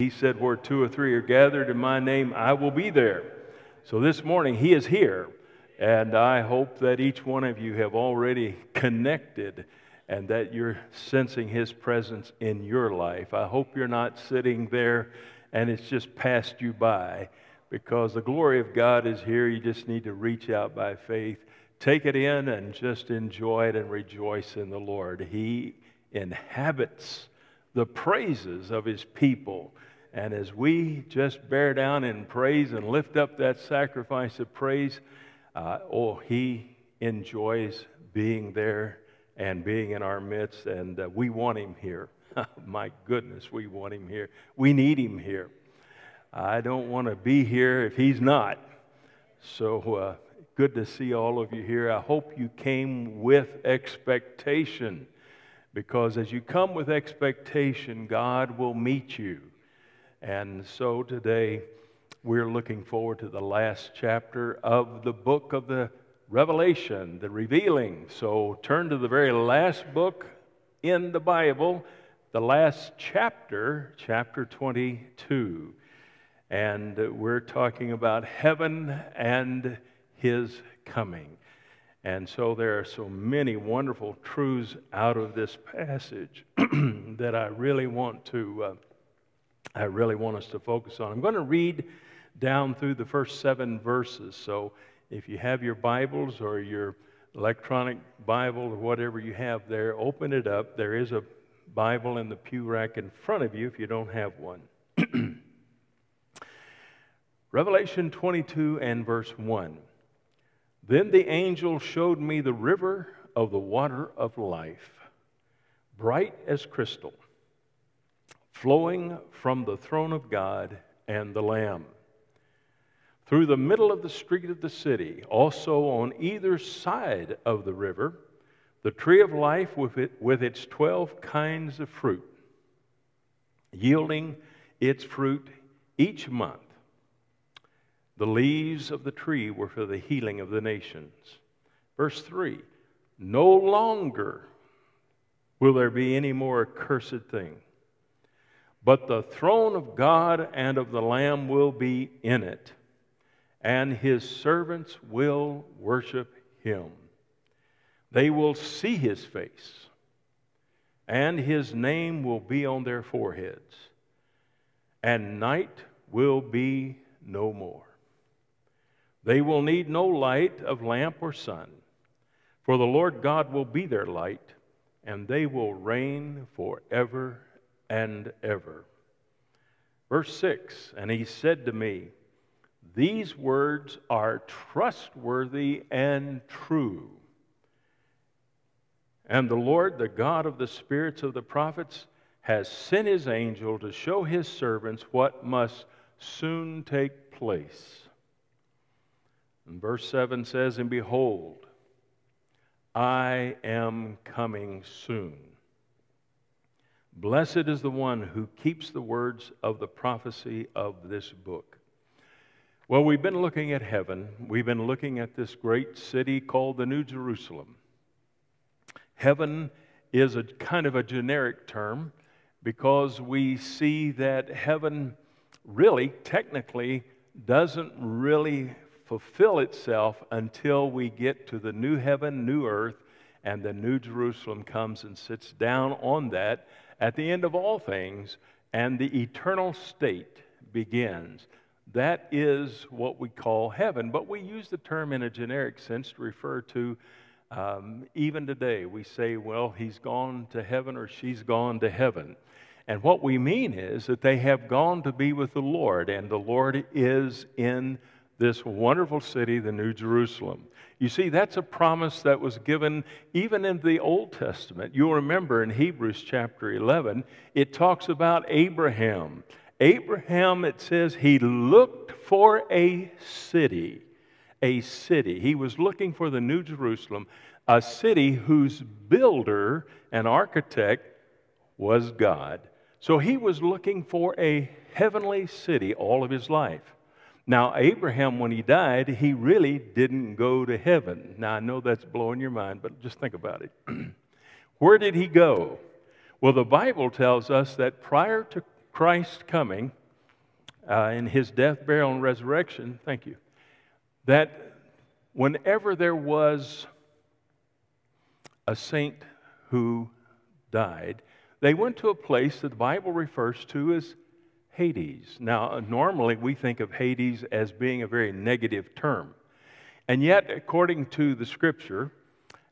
He said, Where two or three are gathered in my name, I will be there. So this morning, He is here. And I hope that each one of you have already connected and that you're sensing His presence in your life. I hope you're not sitting there and it's just passed you by because the glory of God is here. You just need to reach out by faith, take it in, and just enjoy it and rejoice in the Lord. He inhabits the praises of His people. And as we just bear down in praise and lift up that sacrifice of praise, uh, oh, He enjoys being there and being in our midst, and uh, we want Him here. My goodness, we want Him here. We need Him here. I don't want to be here if He's not. So uh, good to see all of you here. I hope you came with expectation because as you come with expectation, God will meet you. And so today, we're looking forward to the last chapter of the book of the Revelation, the revealing. So turn to the very last book in the Bible, the last chapter, chapter 22. And we're talking about heaven and his coming. And so there are so many wonderful truths out of this passage that I really want to. Uh, I really want us to focus on. I'm going to read down through the first seven verses. So if you have your Bibles or your electronic Bible or whatever you have there, open it up. There is a Bible in the pew rack in front of you if you don't have one. Revelation 22 and verse 1. Then the angel showed me the river of the water of life, bright as crystal flowing from the throne of God and the Lamb. Through the middle of the street of the city, also on either side of the river, the tree of life with, it, with its 12 kinds of fruit, yielding its fruit each month. The leaves of the tree were for the healing of the nations. Verse 3 No longer will there be any more accursed thing but the throne of God and of the Lamb will be in it, and his servants will worship him. They will see his face, and his name will be on their foreheads, and night will be no more. They will need no light of lamp or sun, for the Lord God will be their light, and they will reign forever and ever. Verse 6 And he said to me, These words are trustworthy and true. And the Lord, the God of the spirits of the prophets, has sent his angel to show his servants what must soon take place. And verse 7 says, And behold, I am coming soon. Blessed is the one who keeps the words of the prophecy of this book. Well, we've been looking at heaven. We've been looking at this great city called the New Jerusalem. Heaven is a kind of a generic term because we see that heaven really, technically, doesn't really fulfill itself until we get to the new heaven, new earth, and the new Jerusalem comes and sits down on that at the end of all things, and the eternal state begins. That is what we call heaven, but we use the term in a generic sense to refer to um, even today. We say, well, he's gone to heaven or she's gone to heaven. And what we mean is that they have gone to be with the Lord, and the Lord is in this wonderful city, the New Jerusalem. You see, that's a promise that was given even in the Old Testament. You'll remember in Hebrews chapter 11, it talks about Abraham. Abraham, it says, he looked for a city. A city. He was looking for the New Jerusalem, a city whose builder and architect was God. So he was looking for a heavenly city all of his life. Now, Abraham, when he died, he really didn't go to heaven. Now, I know that's blowing your mind, but just think about it. Where did he go? Well, the Bible tells us that prior to Christ coming uh, in his death, burial, and resurrection, thank you, that whenever there was a saint who died, they went to a place that the Bible refers to as Hades. Now, uh, normally we think of Hades as being a very negative term. And yet, according to the scripture,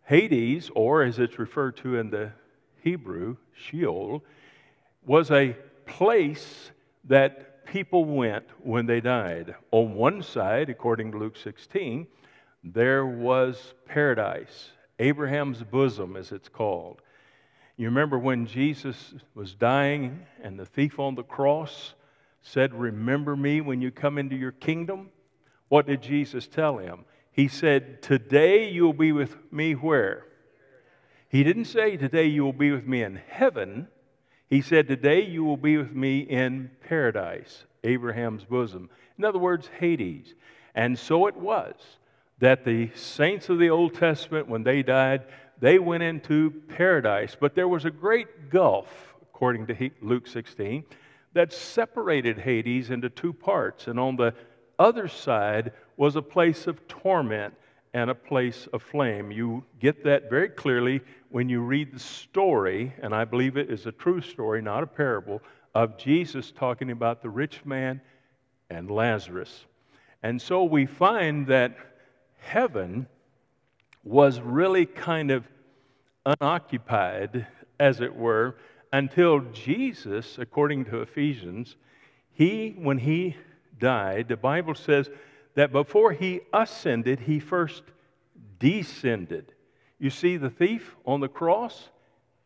Hades, or as it's referred to in the Hebrew, Sheol, was a place that people went when they died. On one side, according to Luke 16, there was paradise, Abraham's bosom, as it's called. You remember when Jesus was dying and the thief on the cross said, Remember me when you come into your kingdom? What did Jesus tell him? He said, Today you will be with me where? He didn't say, Today you will be with me in heaven. He said, Today you will be with me in paradise, Abraham's bosom. In other words, Hades. And so it was that the saints of the Old Testament, when they died, they went into paradise. But there was a great gulf, according to Luke 16, that separated Hades into two parts. And on the other side was a place of torment and a place of flame. You get that very clearly when you read the story, and I believe it is a true story, not a parable, of Jesus talking about the rich man and Lazarus. And so we find that heaven was really kind of unoccupied, as it were, until Jesus, according to Ephesians, he, when he died, the Bible says that before he ascended, he first descended. You see the thief on the cross?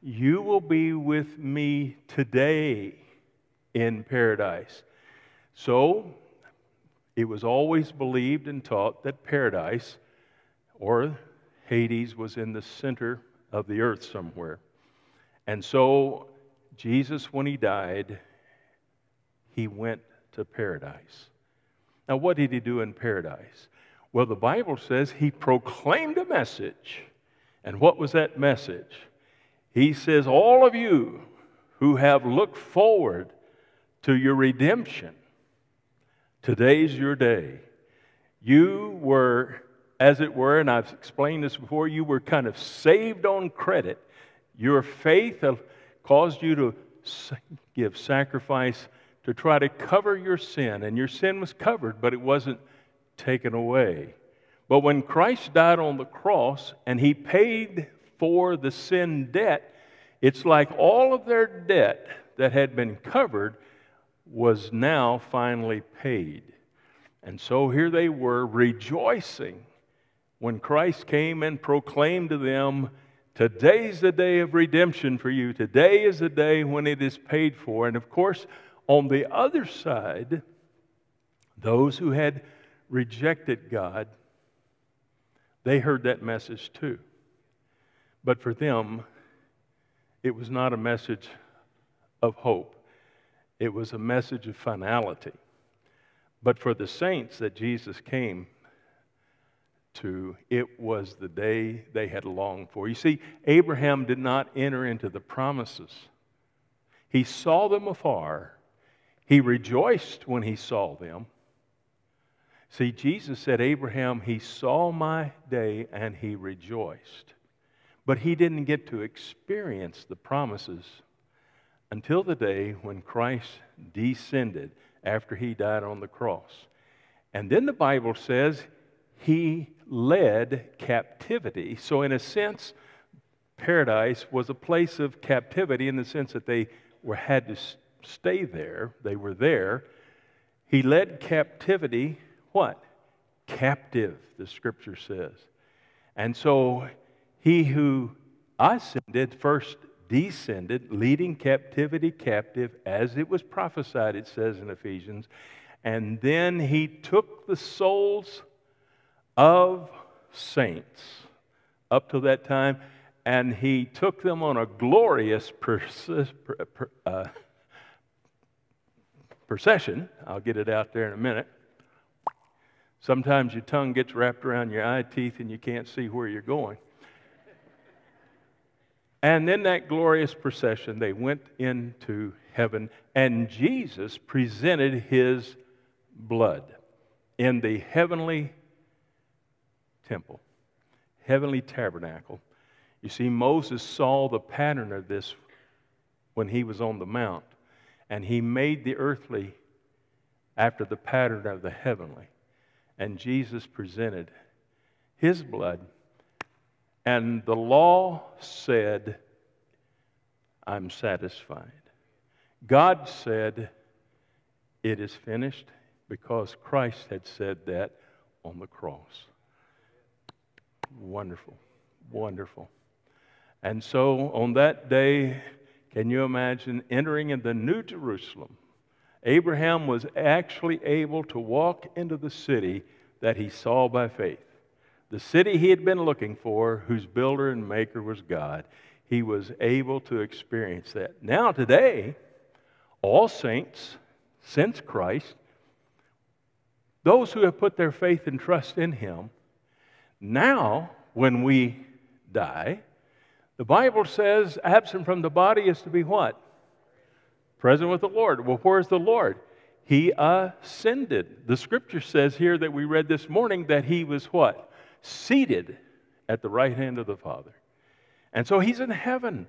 You will be with me today in paradise. So, it was always believed and taught that paradise or Hades was in the center of the earth somewhere. And so, Jesus, when he died, he went to paradise. Now, what did he do in paradise? Well, the Bible says he proclaimed a message. And what was that message? He says, All of you who have looked forward to your redemption, today's your day. You were, as it were, and I've explained this before, you were kind of saved on credit. Your faith caused you to give sacrifice to try to cover your sin. And your sin was covered, but it wasn't taken away. But when Christ died on the cross and he paid for the sin debt, it's like all of their debt that had been covered was now finally paid. And so here they were rejoicing when Christ came and proclaimed to them Today's the day of redemption for you. Today is the day when it is paid for. And of course, on the other side, those who had rejected God, they heard that message too. But for them, it was not a message of hope, it was a message of finality. But for the saints that Jesus came to, it was the day they had longed for. You see, Abraham did not enter into the promises, he saw them afar. He rejoiced when he saw them. See, Jesus said, Abraham, he saw my day and he rejoiced. But he didn't get to experience the promises until the day when Christ descended after he died on the cross. And then the Bible says he led captivity. So, in a sense, paradise was a place of captivity in the sense that they were, had to stay there, they were there. He led captivity, what? Captive, the scripture says. And so, he who ascended first descended, leading captivity captive, as it was prophesied, it says in Ephesians. And then he took the souls of saints up to that time, and he took them on a glorious persist, uh, procession. I'll get it out there in a minute. Sometimes your tongue gets wrapped around your eye teeth and you can't see where you're going. And in that glorious procession, they went into heaven, and Jesus presented his blood in the heavenly temple, heavenly tabernacle. You see, Moses saw the pattern of this when he was on the mount, and he made the earthly after the pattern of the heavenly. And Jesus presented his blood. And the law said, I'm satisfied. God said, It is finished because Christ had said that on the cross. Wonderful, wonderful. And so on that day, can you imagine entering in the New Jerusalem? Abraham was actually able to walk into the city that he saw by faith. The city he had been looking for, whose builder and maker was God, he was able to experience that. Now, today, all saints, since Christ, those who have put their faith and trust in him, now, when we die, the Bible says absent from the body is to be what? Present with the Lord. Well, where's the Lord? He ascended. The scripture says here that we read this morning that he was what? Seated at the right hand of the Father. And so he's in heaven,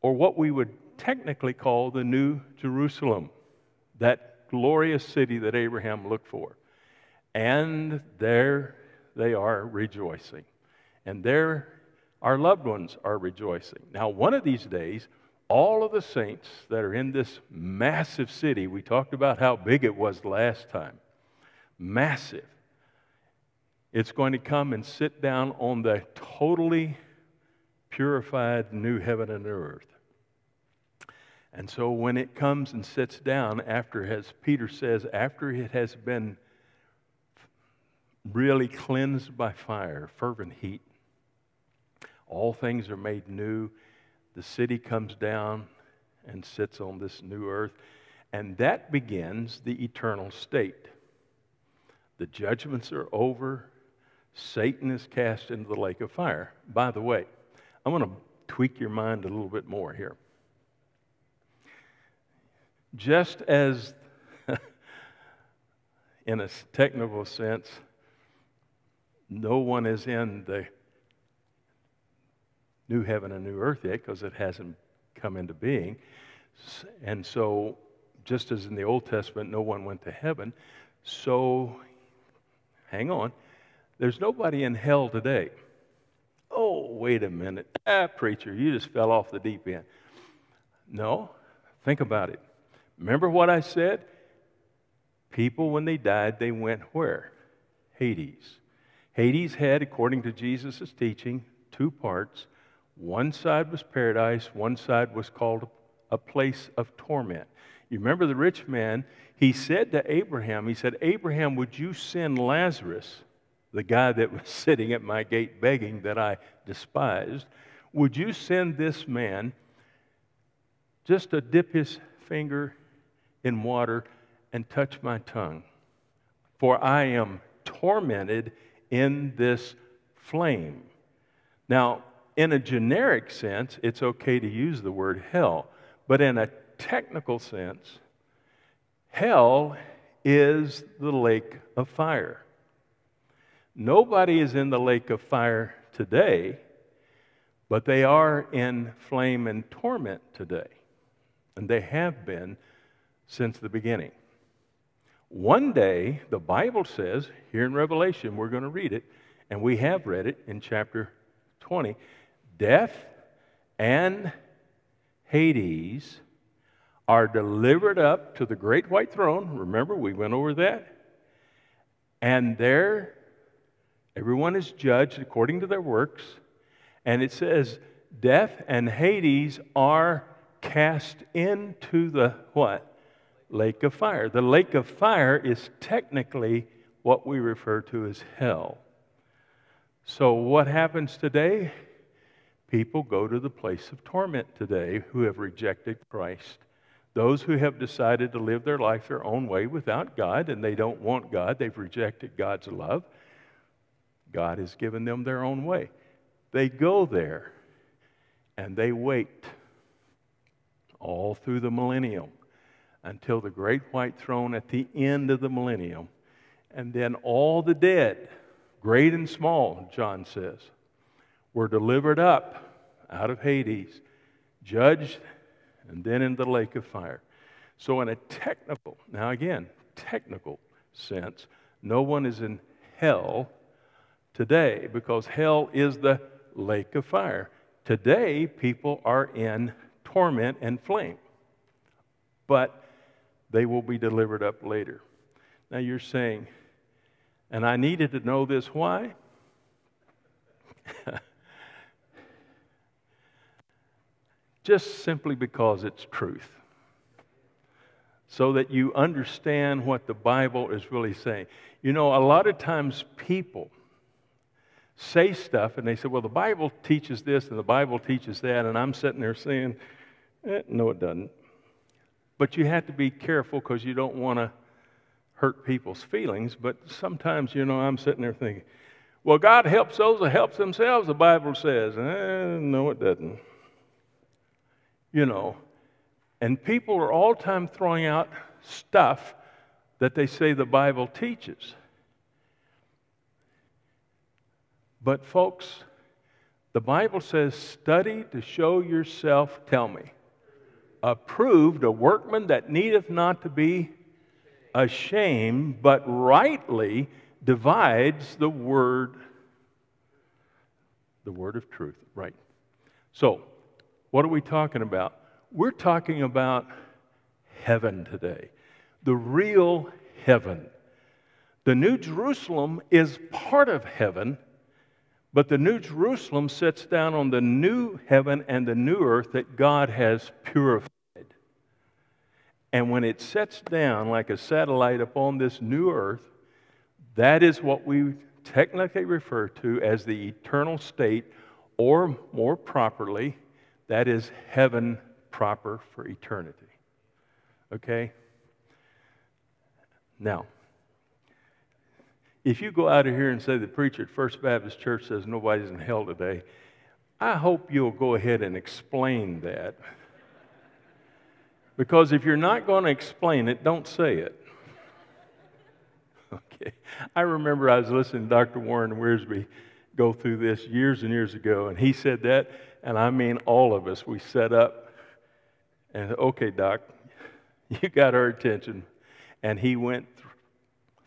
or what we would technically call the New Jerusalem, that glorious city that Abraham looked for. And there they are rejoicing. And there our loved ones are rejoicing. Now, one of these days, all of the saints that are in this massive city, we talked about how big it was last time, massive. It's going to come and sit down on the totally purified new heaven and earth. And so when it comes and sits down, after, as Peter says, after it has been really cleansed by fire, fervent heat, all things are made new. The city comes down and sits on this new earth. And that begins the eternal state. The judgments are over. Satan is cast into the lake of fire. By the way, I want to tweak your mind a little bit more here. Just as, in a technical sense, no one is in the new heaven and new earth yet because it hasn't come into being. And so, just as in the Old Testament, no one went to heaven, so hang on, there's nobody in hell today. Oh, wait a minute. Ah, preacher, you just fell off the deep end. No, think about it. Remember what I said? People, when they died, they went where? Hades. Hades had, according to Jesus' teaching, two parts one side was paradise, one side was called a place of torment. You remember the rich man, he said to Abraham, he said, Abraham, would you send Lazarus, the guy that was sitting at my gate begging that I despised, would you send this man just to dip his finger in water and touch my tongue? For I am tormented in this flame. Now, in a generic sense, it's okay to use the word hell. But in a technical sense, hell is the lake of fire. Nobody is in the lake of fire today, but they are in flame and torment today. And they have been since the beginning. One day, the Bible says, here in Revelation, we're going to read it, and we have read it in chapter 20 death and Hades are delivered up to the great white throne. Remember, we went over that. And there, everyone is judged according to their works. And it says, death and Hades are cast into the what? Lake of fire. The lake of fire is technically what we refer to as hell. So, what happens today? People go to the place of torment today who have rejected Christ. Those who have decided to live their life their own way without God and they don't want God, they've rejected God's love. God has given them their own way. They go there. And they wait all through the millennium until the great white throne at the end of the millennium. And then all the dead, great and small, John says, were delivered up out of Hades, judged, and then in the lake of fire. So, in a technical, now again, technical sense, no one is in hell today because hell is the lake of fire. Today, people are in torment and flame, but they will be delivered up later. Now, you're saying, and I needed to know this, why? Just simply because it's truth. So that you understand what the Bible is really saying. You know, a lot of times people say stuff and they say, well, the Bible teaches this and the Bible teaches that, and I'm sitting there saying, eh, no, it doesn't. But you have to be careful because you don't want to hurt people's feelings. But sometimes, you know, I'm sitting there thinking, well, God helps those that help themselves, the Bible says. Eh, no, it doesn't. You know, and people are all time throwing out stuff that they say the Bible teaches. But, folks, the Bible says, study to show yourself, tell me, approved, a workman that needeth not to be ashamed, but rightly divides the word, the word of truth. Right. So, what are we talking about? We're talking about heaven today, the real heaven. The New Jerusalem is part of heaven, but the New Jerusalem sits down on the new heaven and the new earth that God has purified. And when it sets down like a satellite upon this new earth, that is what we technically refer to as the eternal state, or more properly, that is heaven proper for eternity. Okay? Now, if you go out of here and say the preacher at First Baptist Church says nobody's in hell today, I hope you'll go ahead and explain that. Because if you're not going to explain it, don't say it. Okay. I remember I was listening to Dr. Warren Wiersbe go through this years and years ago, and he said that, and I mean all of us, we set up and, okay, Doc, you got our attention. And he went th-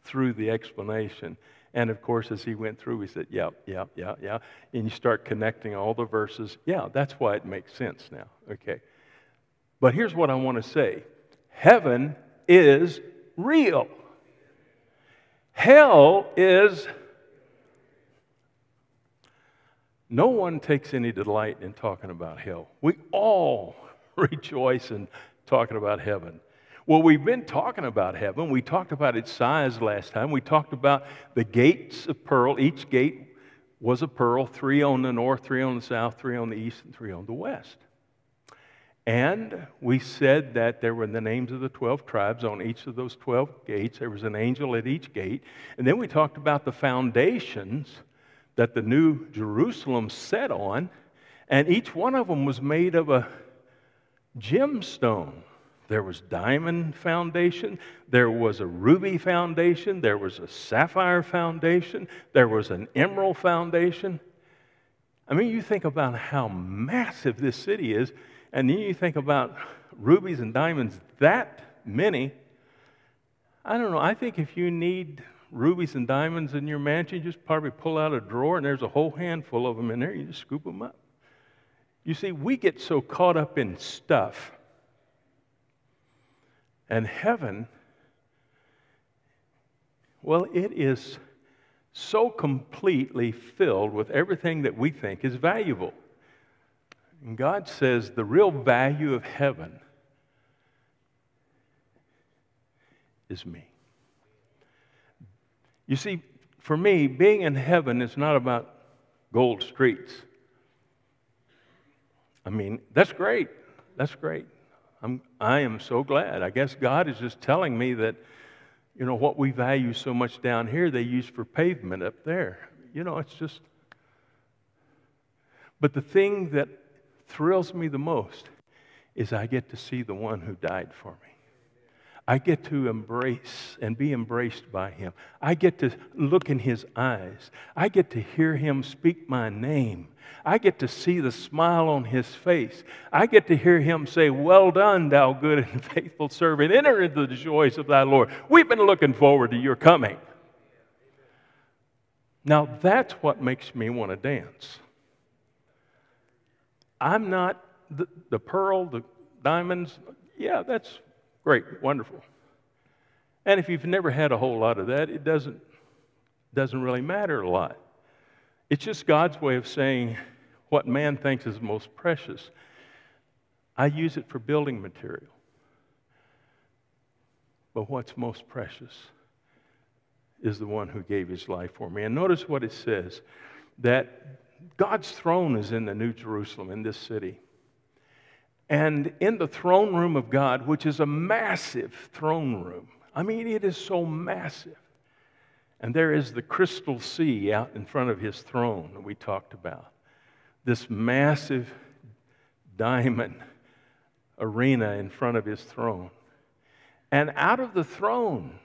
through the explanation. And of course, as he went through, he said, Yeah, yeah, yeah, yeah. And you start connecting all the verses. Yeah, that's why it makes sense now. Okay. But here's what I want to say Heaven is real, hell is. No one takes any delight in talking about hell. We all rejoice in talking about heaven. Well, we've been talking about heaven. We talked about its size last time. We talked about the gates of pearl. Each gate was a pearl, three on the north, three on the south, three on the east, and three on the west. And we said that there were the names of the 12 tribes on each of those 12 gates. There was an angel at each gate. And then we talked about the foundations that the new Jerusalem set on. And each one of them was made of a gemstone. There was diamond foundation, there was a ruby foundation, there was a sapphire foundation, there was an emerald foundation. I mean, you think about how massive this city is, and then you think about rubies and diamonds that many. I don't know. I think if you need rubies and diamonds in your mansion, you just probably pull out a drawer and there's a whole handful of them in there. You just scoop them up. You see, we get so caught up in stuff. And heaven, well, it is so completely filled with everything that we think is valuable. And God says the real value of heaven is me. You see, for me, being in heaven is not about gold streets. I mean, that's great. That's great. I'm, I am so glad. I guess God is just telling me that, you know, what we value so much down here, they use for pavement up there. You know, it's just. But the thing that thrills me the most is I get to see the one who died for me. I get to embrace and be embraced by him. I get to look in his eyes. I get to hear him speak my name. I get to see the smile on his face. I get to hear him say, Well done, thou good and faithful servant. Enter into the joys of thy Lord. We've been looking forward to your coming. Now, that's what makes me want to dance. I'm not the, the pearl, the diamonds. Yeah, that's great, wonderful. And if you've never had a whole lot of that, it doesn't, doesn't really matter a lot. It's just God's way of saying what man thinks is most precious. I use it for building material. But what's most precious is the one who gave his life for me. And notice what it says that God's throne is in the New Jerusalem, in this city. And in the throne room of God, which is a massive throne room, I mean, it is so massive. And there is the crystal sea out in front of his throne that we talked about. This massive diamond arena in front of his throne. And out of the throne,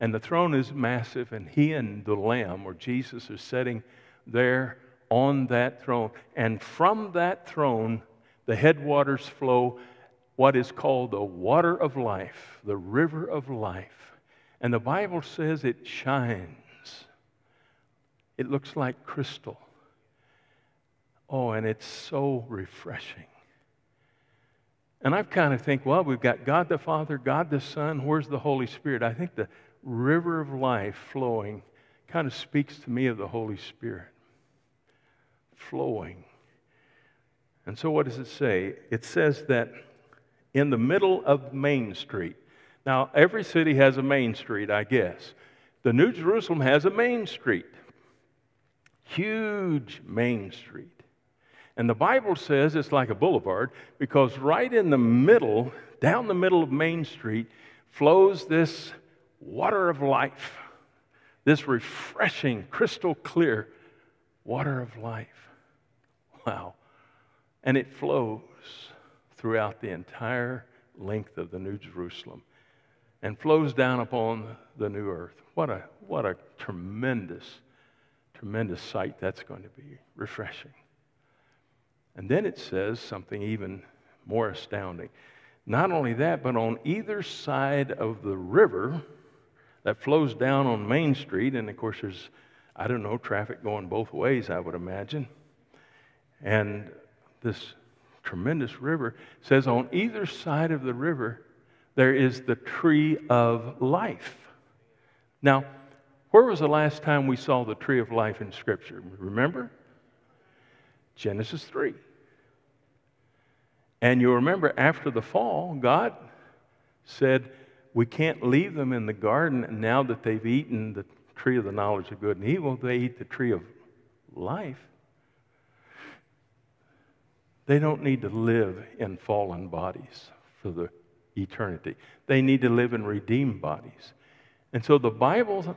and the throne is massive, and he and the Lamb, or Jesus, are sitting there on that throne. And from that throne, the headwaters flow what is called the water of life, the river of life. And the Bible says it shines, it looks like crystal. Oh, and it's so refreshing. And I kind of think, well, we've got God the Father, God the Son, where's the Holy Spirit? I think the river of life flowing kind of speaks to me of the Holy Spirit flowing. And so, what does it say? It says that in the middle of Main Street, now every city has a Main Street, I guess. The New Jerusalem has a Main Street, huge Main Street. And the Bible says it's like a boulevard because right in the middle, down the middle of Main Street, flows this water of life, this refreshing, crystal clear water of life. Wow. And it flows throughout the entire length of the New Jerusalem and flows down upon the new earth. What a, what a tremendous, tremendous sight that's going to be. Refreshing. And then it says something even more astounding. Not only that, but on either side of the river that flows down on Main Street, and of course, there's, I don't know, traffic going both ways, I would imagine. And this tremendous river says on either side of the river, there is the tree of life. Now, where was the last time we saw the tree of life in Scripture? Remember? Genesis 3. And you remember after the fall, God said, We can't leave them in the garden now that they've eaten the tree of the knowledge of good and evil. They eat the tree of life. They don't need to live in fallen bodies for the eternity. They need to live in redeemed bodies. And so the Bible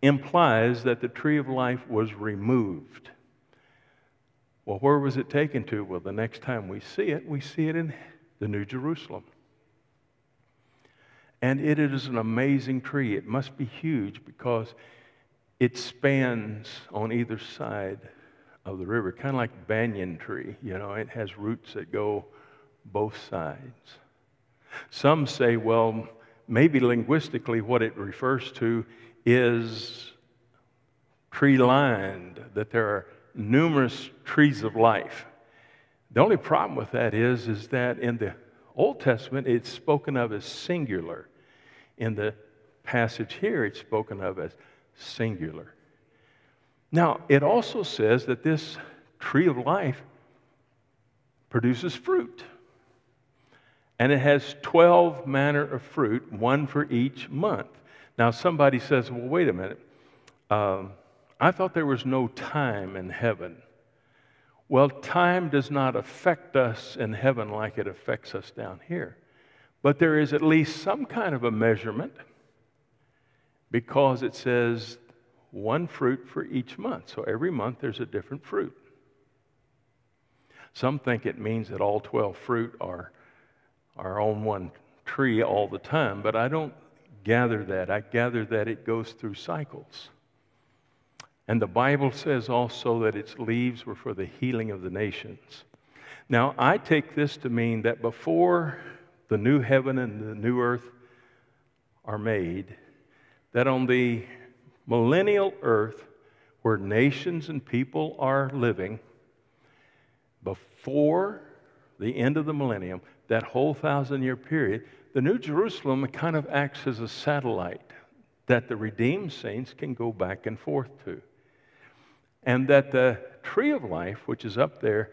implies that the tree of life was removed. Well, where was it taken to? Well, the next time we see it, we see it in the New Jerusalem. And it is an amazing tree. It must be huge because it spans on either side of the river, kind of like banyan tree. You know, it has roots that go both sides. Some say, well, maybe linguistically what it refers to is tree lined, that there are numerous trees of life. The only problem with that is, is that in the Old Testament it's spoken of as singular. In the passage here, it's spoken of as singular. Now, it also says that this tree of life produces fruit. And it has 12 manner of fruit, one for each month. Now, somebody says, well, wait a minute. Um, I thought there was no time in heaven. Well, time does not affect us in heaven like it affects us down here. But there is at least some kind of a measurement because it says one fruit for each month. So every month there's a different fruit. Some think it means that all 12 fruit are, are on one tree all the time, but I don't gather that. I gather that it goes through cycles. And the Bible says also that its leaves were for the healing of the nations. Now, I take this to mean that before the new heaven and the new earth are made, that on the millennial earth, where nations and people are living, before the end of the millennium, that whole thousand year period, the New Jerusalem kind of acts as a satellite that the redeemed saints can go back and forth to. And that the tree of life, which is up there,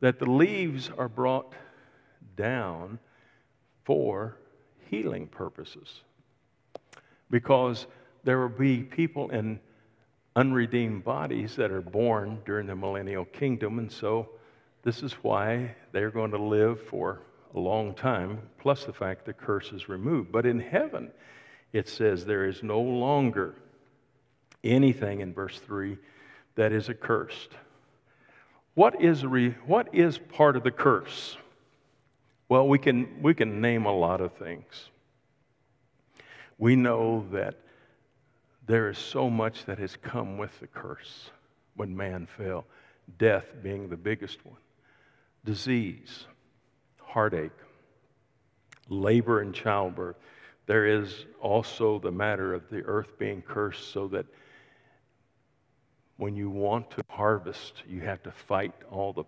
that the leaves are brought down for healing purposes. Because there will be people in unredeemed bodies that are born during the millennial kingdom, and so this is why they're going to live for a long time, plus the fact the curse is removed. But in heaven, it says there is no longer anything in verse 3 that is accursed. What is, re, what is part of the curse? Well, we can, we can name a lot of things. We know that there is so much that has come with the curse when man fell, death being the biggest one, disease, heartache, labor and childbirth. There is also the matter of the earth being cursed so that when you want to harvest, you have to fight all the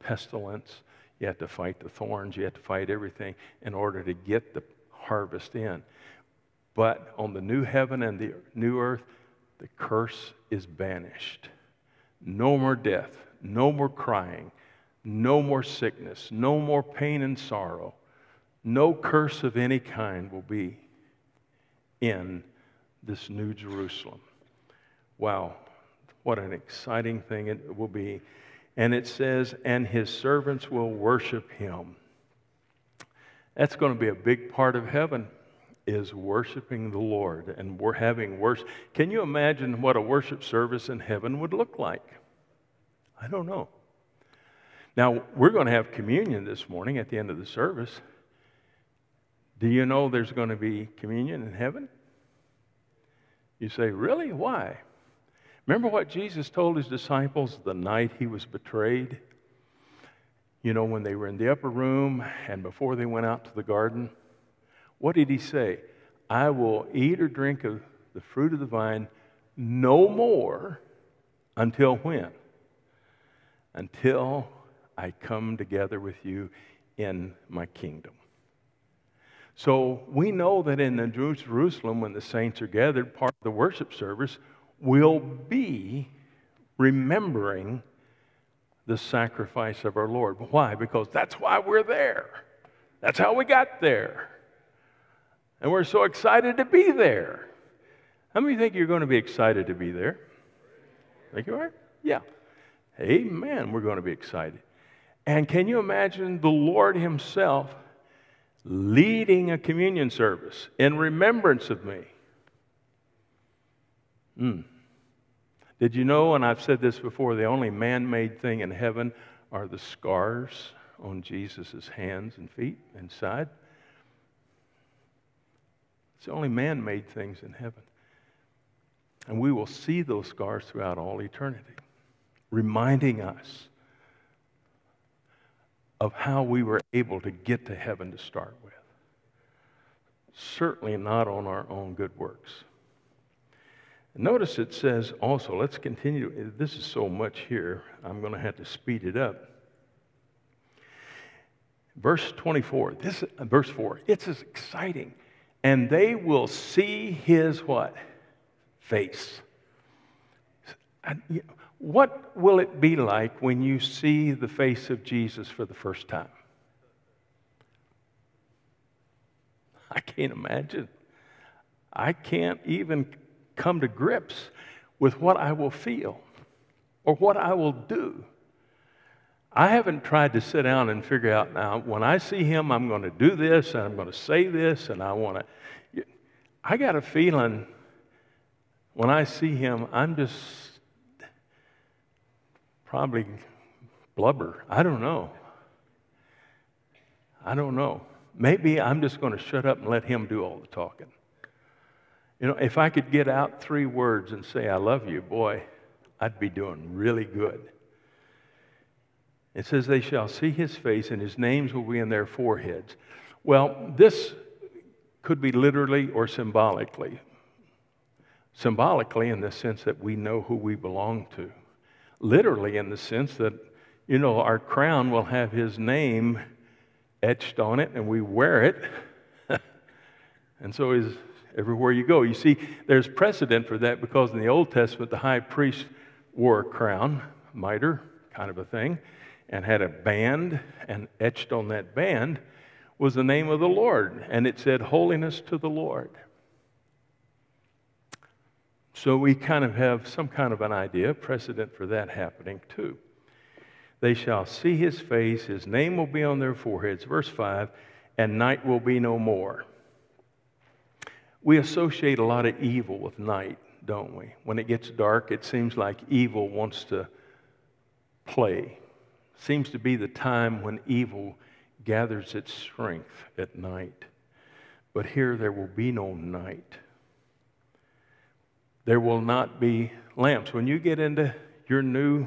pestilence, you have to fight the thorns, you have to fight everything in order to get the harvest in. But on the new heaven and the new earth, the curse is banished. No more death, no more crying, no more sickness, no more pain and sorrow. No curse of any kind will be in this new Jerusalem. Wow, what an exciting thing it will be. And it says, and his servants will worship him. That's going to be a big part of heaven is worshiping the Lord and we're having worship. Can you imagine what a worship service in heaven would look like? I don't know. Now, we're going to have communion this morning at the end of the service. Do you know there's going to be communion in heaven? You say, Really? Why? Remember what Jesus told his disciples the night he was betrayed? You know, when they were in the upper room and before they went out to the garden? What did he say? I will eat or drink of the fruit of the vine no more until when? Until I come together with you in my kingdom. So we know that in the Jerusalem, when the saints are gathered, part of the worship service will be remembering the sacrifice of our Lord. Why? Because that's why we're there. That's how we got there. And we're so excited to be there. How many think you're going to be excited to be there? Think you are? Yeah. Amen. We're going to be excited. And can you imagine the Lord Himself leading a communion service in remembrance of me? Mm. Did you know, and I've said this before, the only man made thing in heaven are the scars on Jesus' hands and feet and side? It's the only man made things in heaven. And we will see those scars throughout all eternity, reminding us of how we were able to get to heaven to start with. Certainly not on our own good works. Notice it says also, let's continue. This is so much here, I'm going to have to speed it up. Verse 24, this, uh, verse 4, it's as exciting and they will see his what? Face. What will it be like when you see the face of Jesus for the first time? I can't imagine. I can't even come to grips with what I will feel or what I will do. I haven't tried to sit down and figure out now, when I see him, I'm going to do this and I'm going to say this and I want to. I got a feeling when I see him, I'm just probably blubber. I don't know. I don't know. Maybe I'm just going to shut up and let him do all the talking. You know, if I could get out three words and say, I love you, boy, I'd be doing really good. It says, They shall see his face, and his names will be in their foreheads. Well, this could be literally or symbolically. Symbolically, in the sense that we know who we belong to. Literally, in the sense that, you know, our crown will have his name etched on it, and we wear it. and so is everywhere you go. You see, there's precedent for that because in the Old Testament, the high priest wore a crown, mitre, kind of a thing, and had a band, and etched on that band was the name of the Lord, and it said, Holiness to the Lord. So we kind of have some kind of an idea, precedent for that happening too. They shall see his face, his name will be on their foreheads. Verse 5 and night will be no more. We associate a lot of evil with night, don't we? When it gets dark, it seems like evil wants to play. Seems to be the time when evil gathers its strength at night. But here there will be no night. There will not be lamps. When you get into your new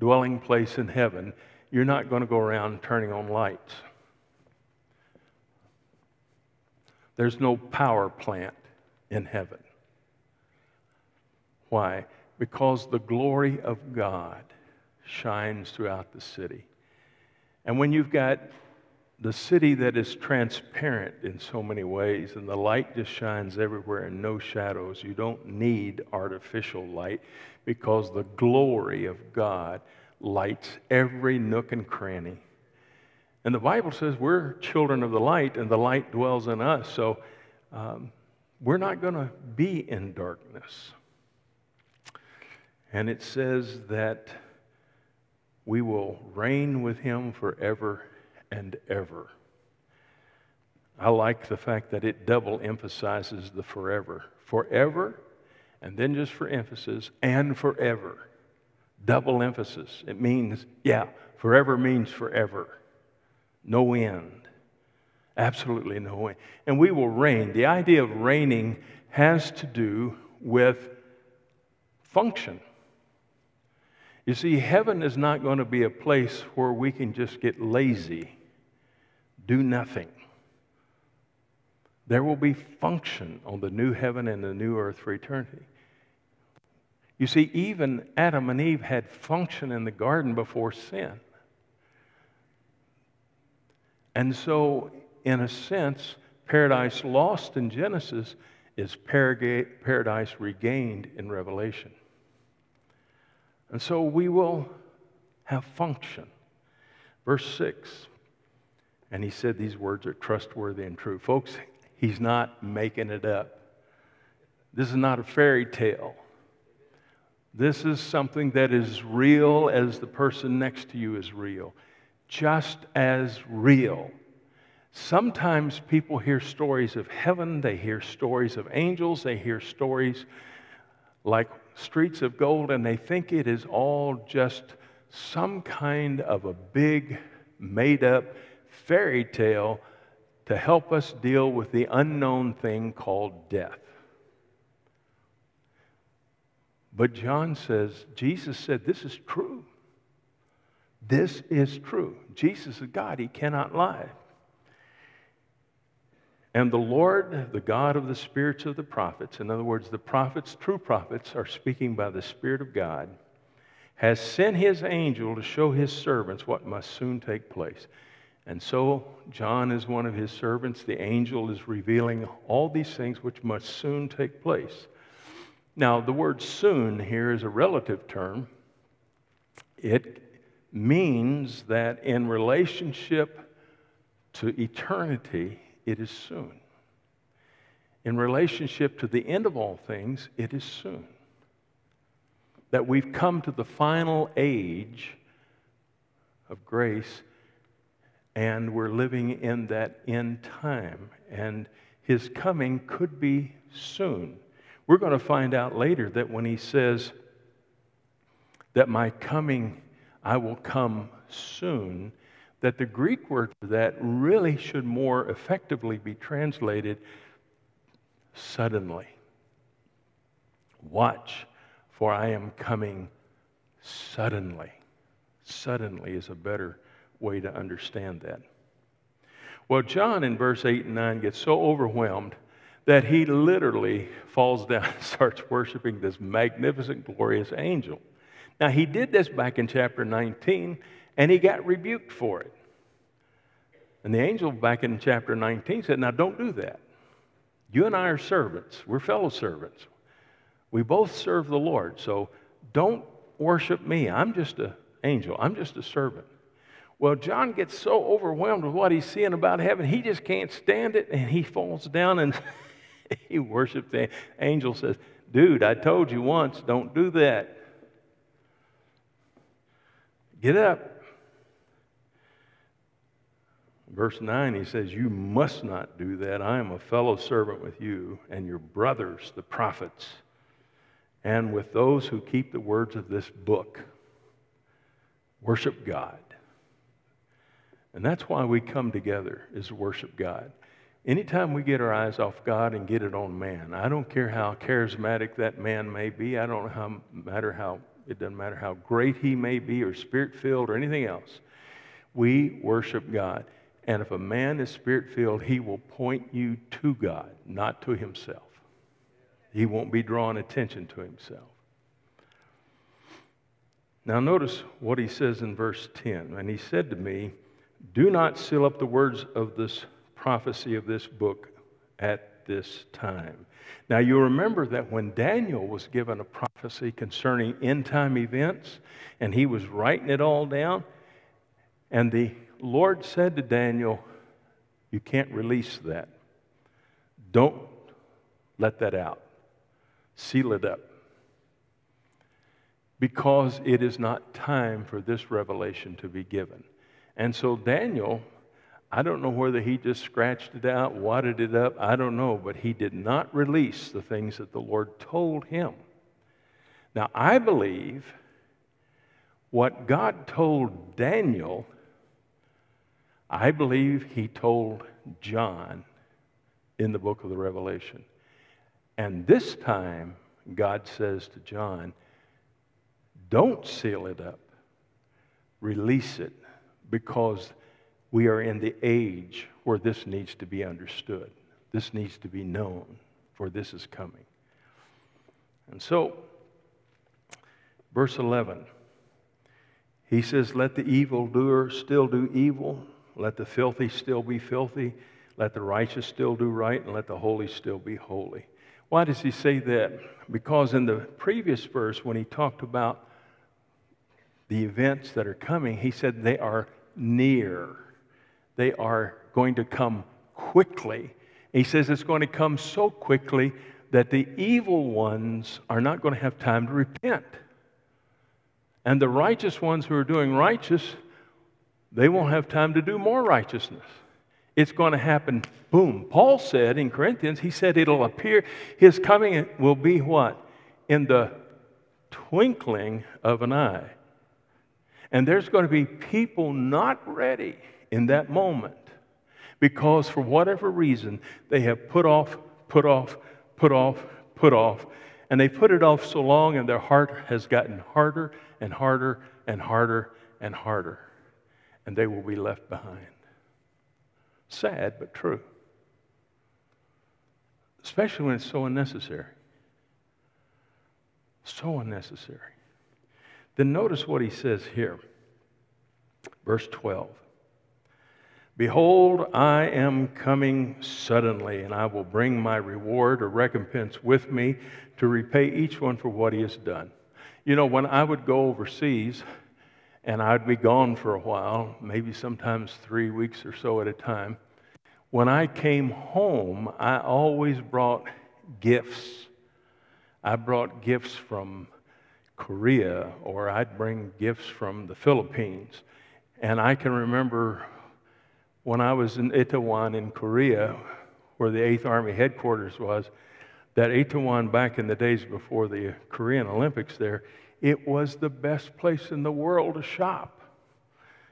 dwelling place in heaven, you're not going to go around turning on lights. There's no power plant in heaven. Why? Because the glory of God shines throughout the city. And when you've got the city that is transparent in so many ways, and the light just shines everywhere and no shadows, you don't need artificial light because the glory of God lights every nook and cranny. And the Bible says we're children of the light, and the light dwells in us. So um, we're not going to be in darkness. And it says that we will reign with him forever and ever. I like the fact that it double emphasizes the forever. Forever, and then just for emphasis, and forever. Double emphasis. It means, yeah, forever means forever. No end. Absolutely no end. And we will reign. The idea of reigning has to do with function. You see, heaven is not going to be a place where we can just get lazy, do nothing. There will be function on the new heaven and the new earth for eternity. You see, even Adam and Eve had function in the garden before sin. And so, in a sense, paradise lost in Genesis is paradise regained in Revelation. And so we will have function. Verse 6. And he said these words are trustworthy and true. Folks, he's not making it up. This is not a fairy tale. This is something that is real as the person next to you is real, just as real. Sometimes people hear stories of heaven, they hear stories of angels, they hear stories like streets of gold and they think it is all just some kind of a big, made up fairy tale to help us deal with the unknown thing called death. But John says, Jesus said, This is true. This is true. Jesus is God, He cannot lie. And the Lord, the God of the spirits of the prophets, in other words, the prophets, true prophets, are speaking by the Spirit of God, has sent his angel to show his servants what must soon take place. And so, John is one of his servants. The angel is revealing all these things which must soon take place. Now, the word soon here is a relative term. It means that in relationship to eternity, it is soon. In relationship to the end of all things, it is soon. That we've come to the final age of grace and we're living in that end time. And his coming could be soon. We're going to find out later that when he says that my coming I will come soon, that the Greek word for that really should more effectively be translated suddenly. Watch, for I am coming suddenly. Suddenly is a better way to understand that. Well, John in verse 8 and 9 gets so overwhelmed that he literally falls down and starts worshiping this magnificent, glorious angel. Now, he did this back in chapter 19, and he got rebuked for it. And the angel back in chapter 19 said, Now, don't do that. You and I are servants, we're fellow servants. We both serve the Lord, so don't worship me. I'm just an angel, I'm just a servant. Well, John gets so overwhelmed with what he's seeing about heaven, he just can't stand it, and he falls down and he worships the angel. Says, "Dude, I told you once, don't do that. Get up." Verse 9, he says, You must not do that. I am a fellow servant with you and your brothers, the prophets, and with those who keep the words of this book. Worship God. And that's why we come together, is to worship God. Anytime we get our eyes off God and get it on man, I don't care how charismatic that man may be, I don't how, matter how, it doesn't matter how great he may be or spirit filled or anything else. We worship God. And if a man is spirit filled, he will point you to God, not to himself. He won't be drawing attention to himself. Now, notice what he says in verse 10. And he said to me, Do not seal up the words of this prophecy of this book at this time. Now, you remember that when Daniel was given a prophecy concerning end time events, and he was writing it all down, and the Lord said to Daniel, You can't release that. Don't let that out. Seal it up. Because it is not time for this revelation to be given. And so Daniel, I don't know whether he just scratched it out, wadded it up, I don't know, but he did not release the things that the Lord told him. Now, I believe what God told Daniel I believe he told John in the book of the Revelation. And this time, God says to John, don't seal it up, release it, because we are in the age where this needs to be understood. This needs to be known, for this is coming. And so, verse 11, he says, Let the evildoer still do evil let the filthy still be filthy. Let the righteous still do right. And let the holy still be holy. Why does he say that? Because in the previous verse, when he talked about the events that are coming, he said they are near. They are going to come quickly. He says it's going to come so quickly that the evil ones are not going to have time to repent. And the righteous ones who are doing righteous they won't have time to do more righteousness. It's going to happen, boom. Paul said in Corinthians, he said it'll appear, his coming will be what? In the twinkling of an eye. And there's going to be people not ready in that moment because for whatever reason they have put off, put off, put off, put off, and they put it off so long and their heart has gotten harder and harder and harder and harder and they will be left behind. Sad, but true. Especially when it's so unnecessary. So unnecessary. Then notice what he says here. Verse 12. Behold, I am coming suddenly, and I will bring my reward or recompense with me to repay each one for what he has done. You know, when I would go overseas, and I'd be gone for a while, maybe sometimes three weeks or so at a time. When I came home, I always brought gifts. I brought gifts from Korea, or I'd bring gifts from the Philippines. And I can remember when I was in Itaewon in Korea, where the 8th Army headquarters was, that Itaewon back in the days before the Korean Olympics there, it was the best place in the world to shop.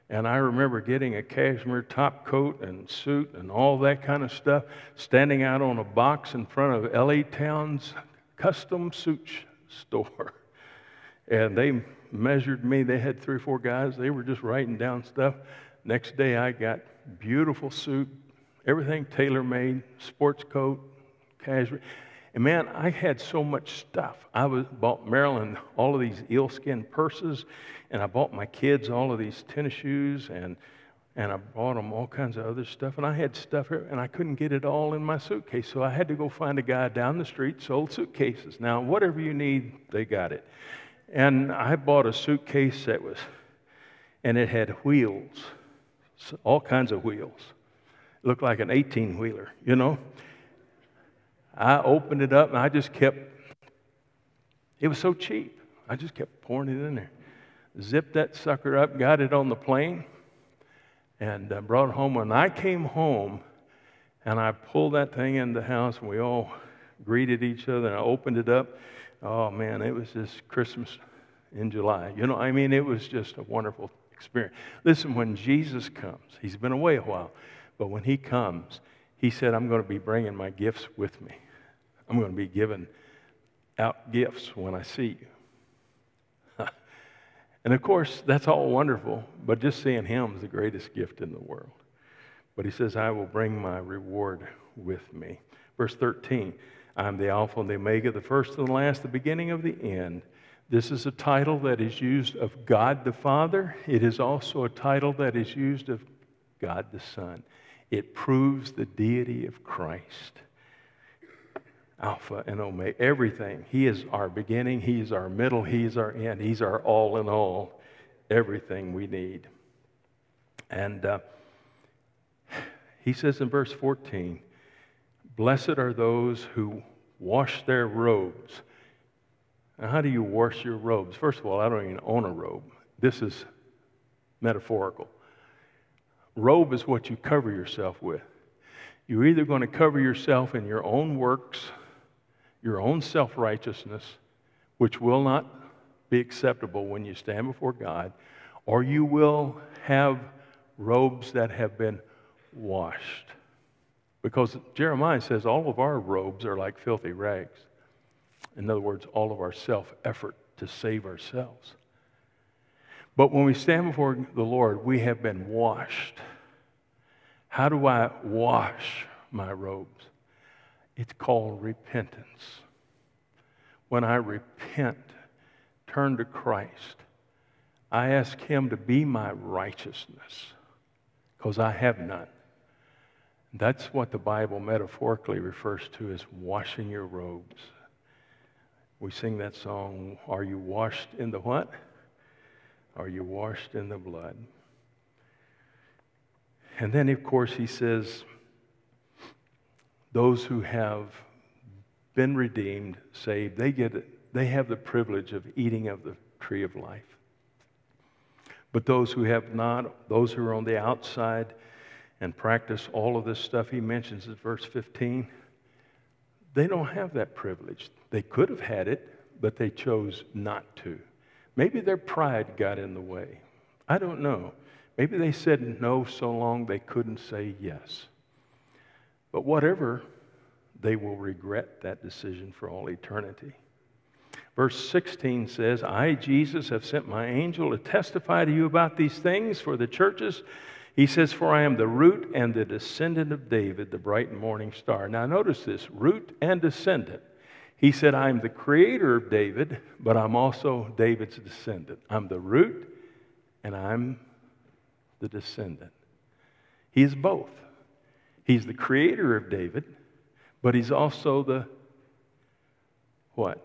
And I remember getting a cashmere top coat and suit and all that kind of stuff, standing out on a box in front of LA Town's custom suit store. And they measured me. They had three or four guys. They were just writing down stuff. Next day, I got beautiful suit, everything tailor made, sports coat, cashmere. And man, I had so much stuff. I was, bought Marilyn all of these eel-skin purses, and I bought my kids all of these tennis shoes, and, and I bought them all kinds of other stuff. And I had stuff here, and I couldn't get it all in my suitcase, so I had to go find a guy down the street sold suitcases. Now, whatever you need, they got it. And I bought a suitcase that was, and it had wheels, all kinds of wheels. It looked like an 18 wheeler, you know? I opened it up and I just kept, it was so cheap. I just kept pouring it in there. Zipped that sucker up, got it on the plane, and uh, brought it home. When I came home and I pulled that thing in the house and we all greeted each other and I opened it up, oh man, it was just Christmas in July. You know, I mean, it was just a wonderful experience. Listen, when Jesus comes, he's been away a while, but when he comes, he said, I'm going to be bringing my gifts with me. I'm going to be giving out gifts when I see you. and of course, that's all wonderful, but just seeing him is the greatest gift in the world. But he says, I will bring my reward with me. Verse 13 I'm the Alpha and the Omega, the first and the last, the beginning of the end. This is a title that is used of God the Father. It is also a title that is used of God the Son. It proves the deity of Christ. Alpha and Omega, everything. He is our beginning, He is our middle, He is our end, He's our all in all, everything we need. And uh, He says in verse 14, Blessed are those who wash their robes. Now, how do you wash your robes? First of all, I don't even own a robe. This is metaphorical. Robe is what you cover yourself with. You're either going to cover yourself in your own works your own self righteousness, which will not be acceptable when you stand before God, or you will have robes that have been washed. Because Jeremiah says all of our robes are like filthy rags. In other words, all of our self effort to save ourselves. But when we stand before the Lord, we have been washed. How do I wash my robes? It's called repentance. When I repent, turn to Christ, I ask Him to be my righteousness because I have none. That's what the Bible metaphorically refers to as washing your robes. We sing that song, Are you washed in the what? Are you washed in the blood? And then, of course, he says, those who have been redeemed, saved, they get it. They have the privilege of eating of the tree of life. But those who have not, those who are on the outside and practice all of this stuff he mentions in verse 15, they don't have that privilege. They could have had it, but they chose not to. Maybe their pride got in the way. I don't know. Maybe they said no so long they couldn't say yes. But whatever, they will regret that decision for all eternity. Verse 16 says, I, Jesus, have sent my angel to testify to you about these things for the churches. He says, For I am the root and the descendant of David, the bright morning star. Now, notice this root and descendant. He said, I'm the creator of David, but I'm also David's descendant. I'm the root and I'm the descendant. He is both. He's the creator of David, but he's also the what?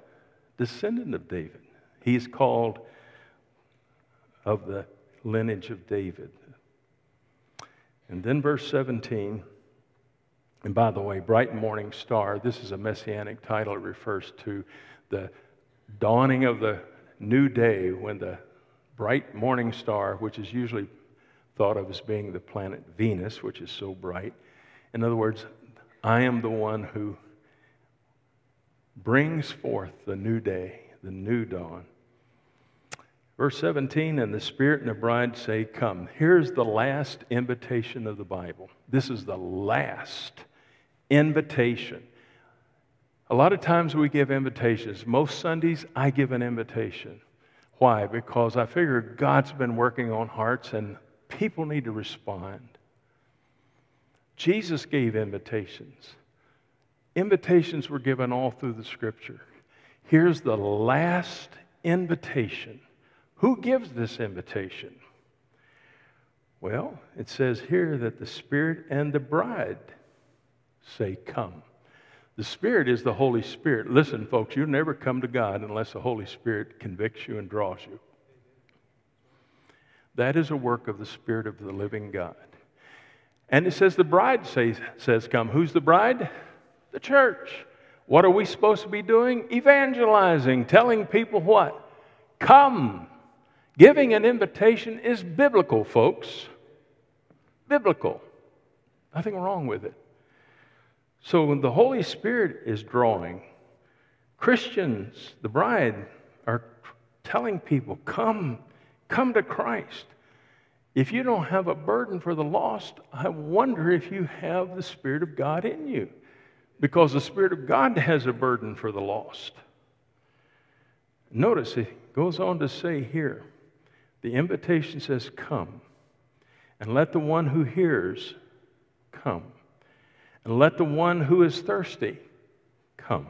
Descendant of David. He's called of the lineage of David. And then verse 17, and by the way, bright morning star, this is a messianic title. It refers to the dawning of the new day when the bright morning star, which is usually thought of as being the planet Venus, which is so bright, in other words, I am the one who brings forth the new day, the new dawn. Verse 17, and the Spirit and the bride say, Come. Here's the last invitation of the Bible. This is the last invitation. A lot of times we give invitations. Most Sundays, I give an invitation. Why? Because I figure God's been working on hearts and people need to respond. Jesus gave invitations. Invitations were given all through the scripture. Here's the last invitation. Who gives this invitation? Well, it says here that the Spirit and the bride say, Come. The Spirit is the Holy Spirit. Listen, folks, you never come to God unless the Holy Spirit convicts you and draws you. That is a work of the Spirit of the living God. And it says the bride says, says Come. Who's the bride? The church. What are we supposed to be doing? Evangelizing, telling people what? Come. Giving an invitation is biblical, folks. Biblical. Nothing wrong with it. So when the Holy Spirit is drawing, Christians, the bride, are telling people, come, come to Christ. If you don't have a burden for the lost, I wonder if you have the Spirit of God in you. Because the Spirit of God has a burden for the lost. Notice it goes on to say here the invitation says, Come, and let the one who hears come. And let the one who is thirsty come.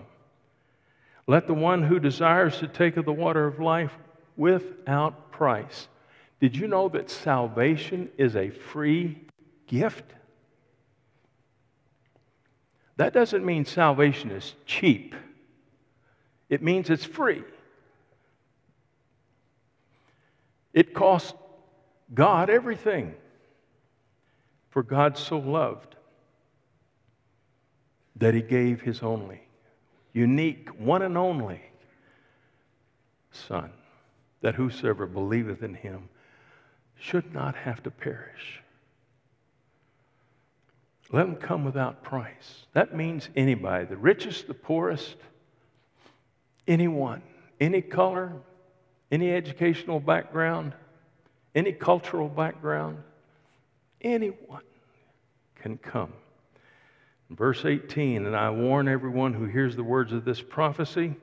Let the one who desires to take of the water of life without price. Did you know that salvation is a free gift? That doesn't mean salvation is cheap, it means it's free. It costs God everything. For God so loved that he gave his only, unique, one and only Son, that whosoever believeth in him should not have to perish. Let them come without price. That means anybody, the richest, the poorest, anyone, any color, any educational background, any cultural background, anyone can come. Verse 18, and I warn everyone who hears the words of this prophecy,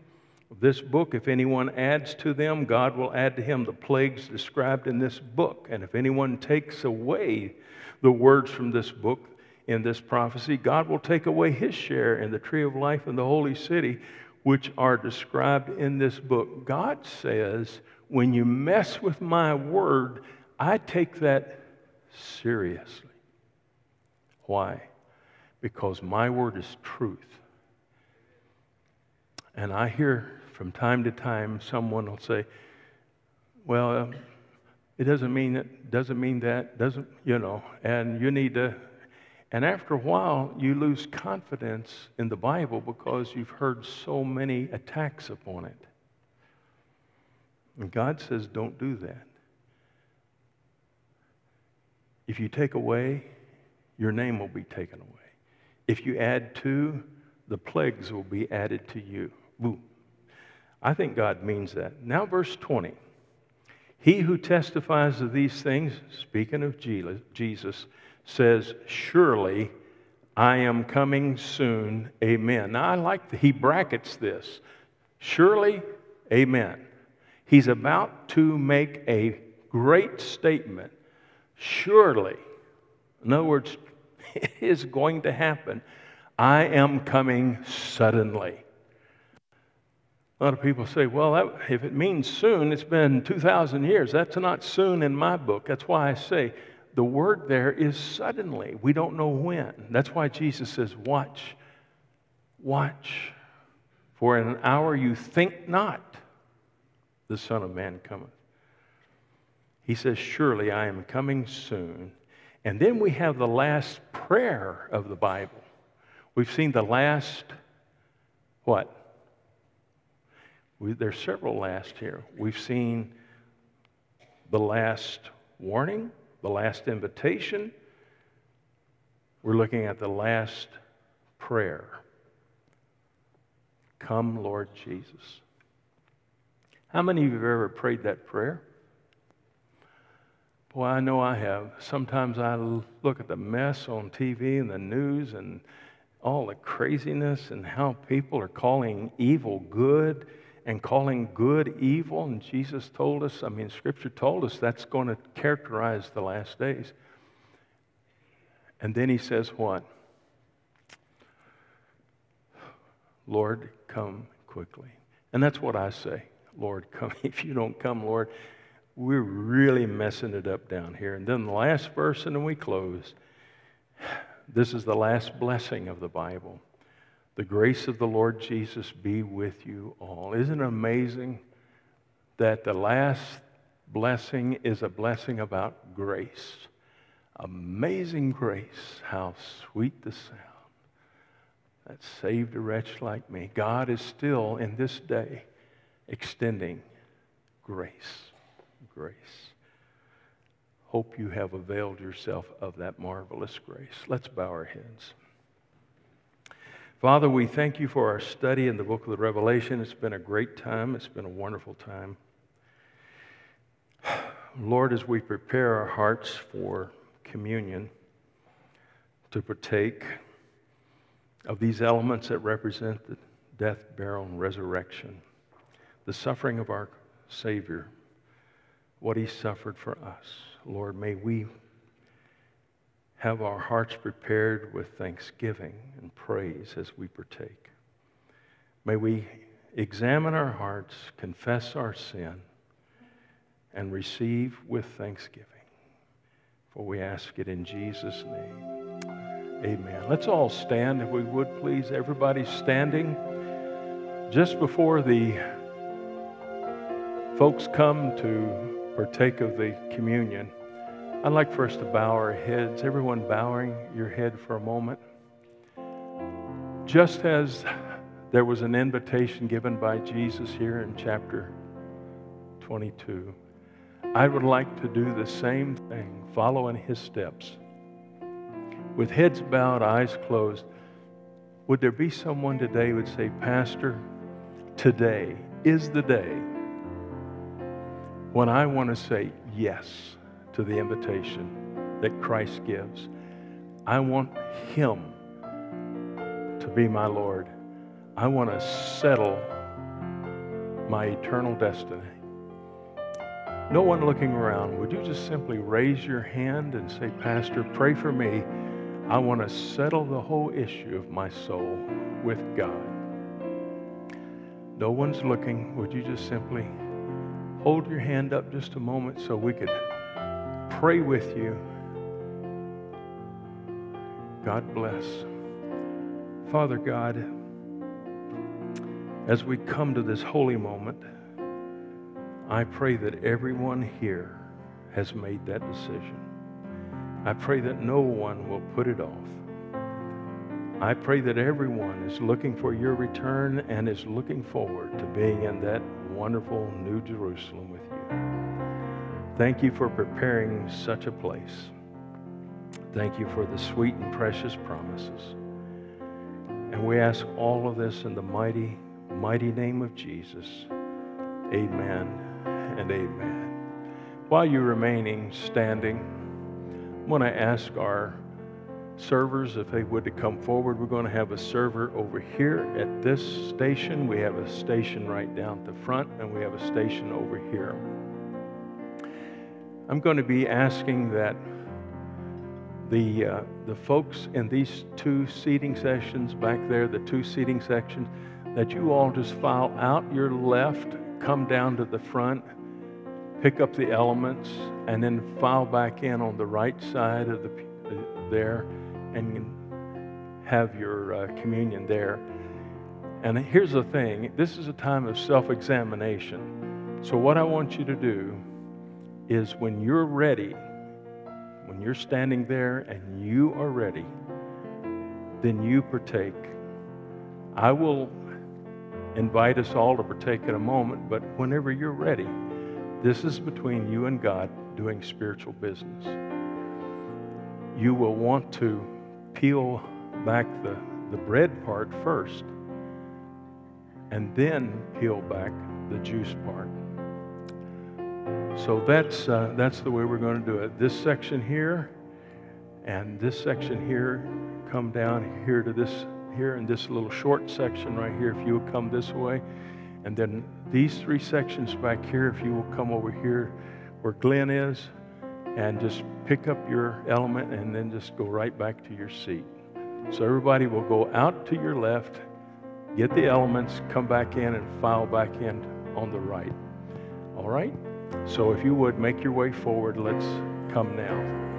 this book, if anyone adds to them, God will add to him the plagues described in this book. And if anyone takes away the words from this book in this prophecy, God will take away his share in the tree of life and the holy city, which are described in this book. God says, when you mess with my word, I take that seriously. Why? because my word is truth. And I hear from time to time someone will say, well, it doesn't mean that, doesn't mean that, doesn't, you know, and you need to. And after a while, you lose confidence in the Bible because you've heard so many attacks upon it. And God says, don't do that. If you take away, your name will be taken away. If you add to, the plagues will be added to you. Boom. I think God means that. Now, verse 20. He who testifies of these things, speaking of Jesus, says, Surely I am coming soon. Amen. Now, I like that he brackets this. Surely, amen. He's about to make a great statement. Surely. In other words, it is going to happen. I am coming suddenly. A lot of people say, well, that, if it means soon, it's been 2,000 years. That's not soon in my book. That's why I say the word there is suddenly. We don't know when. That's why Jesus says, watch, watch. For in an hour you think not, the Son of Man cometh. He says, Surely I am coming soon. And then we have the last prayer of the Bible. We've seen the last, what? We, there's several last here. We've seen the last warning, the last invitation. We're looking at the last prayer. Come, Lord Jesus. How many of you have ever prayed that prayer? Boy, I know I have. Sometimes I look at the mess on TV and the news and all the craziness and how people are calling evil good and calling good evil. And Jesus told us, I mean, Scripture told us that's going to characterize the last days. And then he says, What? Lord, come quickly. And that's what I say. Lord, come. If you don't come, Lord, we're really messing it up down here. And then the last verse, and then we close. This is the last blessing of the Bible. The grace of the Lord Jesus be with you all. Isn't it amazing that the last blessing is a blessing about grace? Amazing grace, how sweet the sound that saved a wretch like me. God is still in this day extending grace. Grace. Hope you have availed yourself of that marvelous grace. Let's bow our heads. Father, we thank you for our study in the book of the Revelation. It's been a great time, it's been a wonderful time. Lord, as we prepare our hearts for communion, to partake of these elements that represent the death, burial, and resurrection, the suffering of our Savior, what He suffered for us. Lord, may we have our hearts prepared with thanksgiving and praise as we partake. May we examine our hearts, confess our sin, and receive with thanksgiving. For we ask it in Jesus' name. Amen. Let's all stand, if we would, please. Everybody standing. Just before the folks come to partake of the communion, I'd like for us to bow our heads, everyone bowing your head for a moment. Just as there was an invitation given by Jesus here in chapter 22, I would like to do the same thing, following his steps. With heads bowed, eyes closed, would there be someone today who would say, Pastor, today is the day when I want to say yes to the invitation that Christ gives. I want Him to be my Lord. I want to settle my eternal destiny. No one looking around, would you just simply raise your hand and say, Pastor, pray for me. I want to settle the whole issue of my soul with God. No one's looking. Would you just simply hold your hand up just a moment so we could pray with you. God bless. Father God, as we come to this holy moment, I pray that everyone here has made that decision. I pray that no one will put it off. I pray that everyone is looking for your return and is looking forward to being in that wonderful New Jerusalem with you. Thank you for preparing such a place. Thank you for the sweet and precious promises. And we ask all of this in the mighty, mighty name of Jesus. Amen and amen. While you're remaining standing, I want to ask our servers if they would to come forward. We're going to have a server over here at this station. We have a station right down at the front, and we have a station over here. I'm going to be asking that the, uh, the folks in these two seating sections back there, the two seating sections, that you all just file out your left, come down to the front, pick up the elements, and then file back in on the right side of the uh, there, and have your uh, communion there. And here's the thing: this is a time of self-examination. So what I want you to do is when you're ready, when you're standing there and you are ready, then you partake. I will invite us all to partake in a moment, but whenever you're ready, this is between you and God doing spiritual business. You will want to peel back the, the bread part first and then peel back the juice part. So that's, uh, that's the way we're going to do it. This section here and this section here come down here to this here and this little short section right here if you will come this way. And then these three sections back here if you will come over here where glenn is and just pick up your element and then just go right back to your seat. So everybody will go out to your left get the elements come back in and file back in on the right. All right so if you would make your way forward let's come now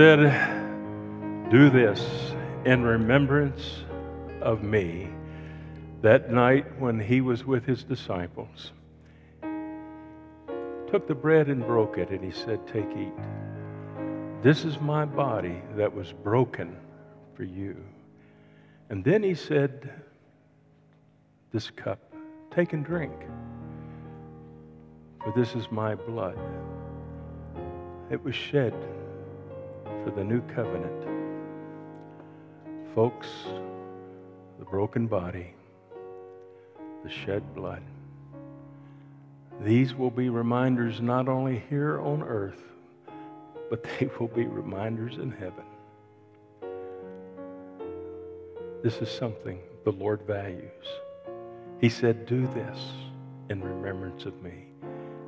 said, Do this in remembrance of me. That night when he was with his disciples, took the bread and broke it, and he said, Take, eat. This is my body that was broken for you. And then he said, This cup, take and drink, for this is my blood. It was shed for the new covenant. Folks, the broken body, the shed blood. These will be reminders not only here on earth, but they will be reminders in heaven. This is something the Lord values. He said, Do this in remembrance of me.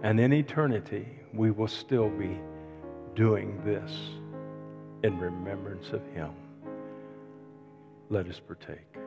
And in eternity, we will still be doing this in remembrance of him. Let us partake.